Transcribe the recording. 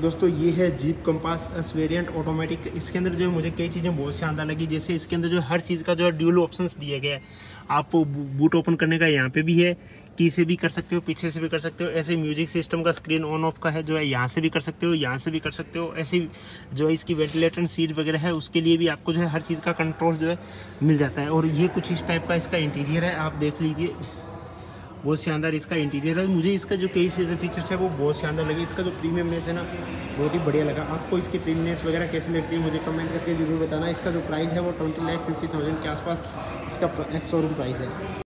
दोस्तों, ये है Jeep Compass S variant automatic इसके अंदर जो है, मुझे कई चीज़ें बहुत शानदार लगी। जैसे इसके अंदर जो हर चीज़ का जो है ड्यूल ऑप्शंस दिया गया है। आपको बूट ओपन करने का यहाँ पे भी है की से भी कर सकते हो, पीछे से भी कर सकते हो। ऐसे म्यूज़िक सिस्टम का स्क्रीन ऑन ऑफ़ का है, जो है, यहाँ से भी कर सकते हो, यहाँ से भी कर सकते हो। ऐसे जो है, इसकी वेंटिलेटर सीट वगैरह है, उसके लिए भी आपको जो है, हर चीज़ का कंट्रोल जो है, मिल जाता है। और ये कुछ इस टाइप का इसका इंटीरियर है, आप देख लीजिए। बहुत शानदार इसका इंटीरियर है। मुझे इसका जो कई से फीचर्स है, वो बहुत शानदार लगे। इसका जो प्रीमियमनेस है ना, बहुत ही बढ़िया लगा। आपको इसकी प्रीमियमनेस वगैरह कैसी लगती है, मुझे कमेंट करके ज़रूर बताना। इसका जो प्राइस है, वो ट्वेंटी लाख फिफ्टी थाउज़ेंड के आसपास इसका शोरूम प्राइस है।